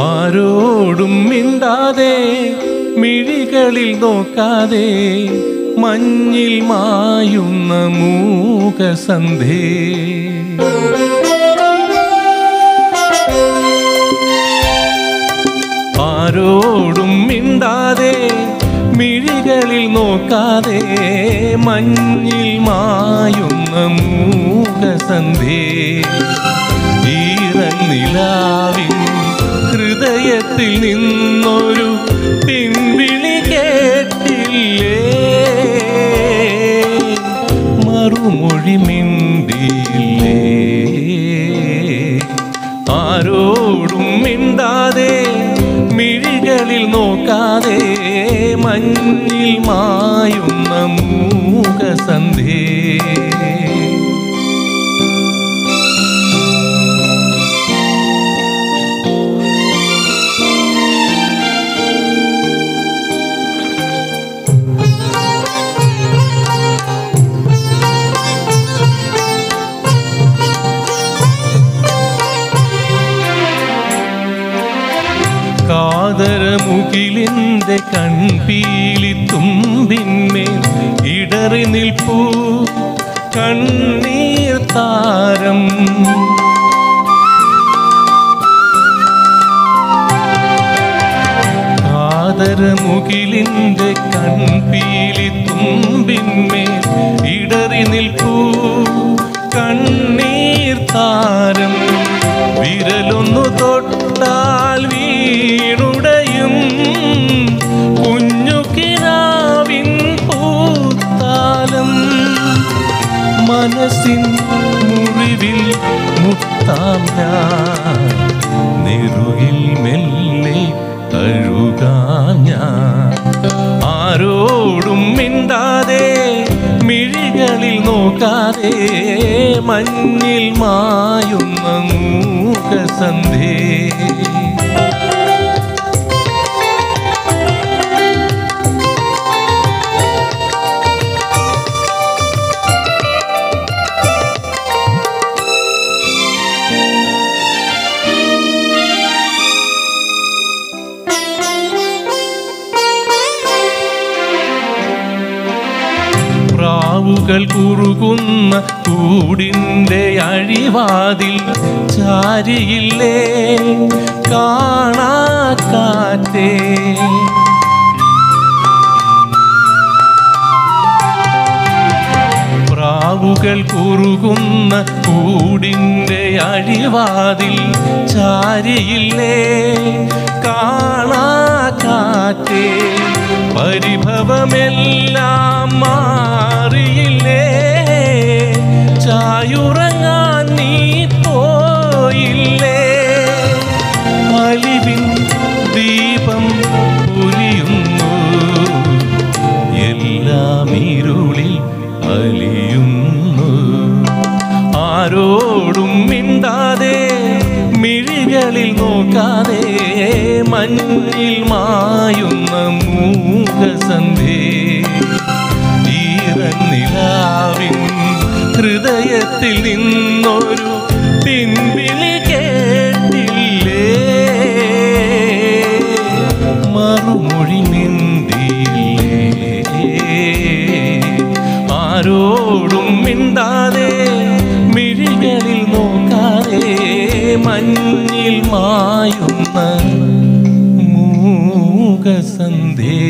ആരോടും മിണ്ടാതെ മിഴികളിൽ നോക്കാതെ മഞ്ഞിൽ മായുന്ന മൂകസന്ധേ. ആരോടും മിണ്ടാതെ മിഴികളിൽ നോക്കാതെ മഞ്ഞിൽ മായുന്ന മൂകസന്ധേ. ഈറന്നിലാവിൻ ഹൃദയത്തിൽ നിന്നൊരു പിൻവിളി കേട്ടില്ലേ? മറുമൊഴി മിണ്ടില്ലേ ആരോടും മിണ്ടാതെ മിഴികളിൽ നോക്കാതെ മഞ്ഞിൽ മായുന്ന മൂകസന്ധേ കാതരമുകിലിന്റെ കൺപീലി തുമ്പിന്മേൽ ഇടറി നിൽപ്പൂ കണ്ണീർ താരം. കാതരമുകിലിന്റെ കൺപീലി തുമ്പിന്മേൽ ഇടറി നിൽപ്പൂ നെറുകിൽ മെല്ലെ ആരോടും മിണ്ടാതെ മിഴികളിൽ നോക്കാതെ മഞ്ഞിൽ മായുന്ന മൂകസന്ധേ. പ്രാവുകൾ കുറുകുന്ന കൂടിന്റെ അഴിവാതിൽ ചാരിയില്ലേ? കാണാ പ്രാവുകൾ കുറുകുന്ന കൂടിന്റെ അഴിവാതിൽ ചാരിയില്ലേ? ആരോടും മിണ്ടാതെ മിഴികളിൽ നോക്കാതെ മഞ്ഞിൽ മായുന്ന മൂകസന്ധേ ഈറന്നിലാവിൻ ഹൃദയത്തിൽ നിന്നൊരു പിൻവിളി കേട്ടില്ലേ? മറുമൊഴി നിന്തില്ലേ ആരോടും മിണ്ടാതെ മഞ്ഞിൽ മായുന്ന മൂകസന്ധേ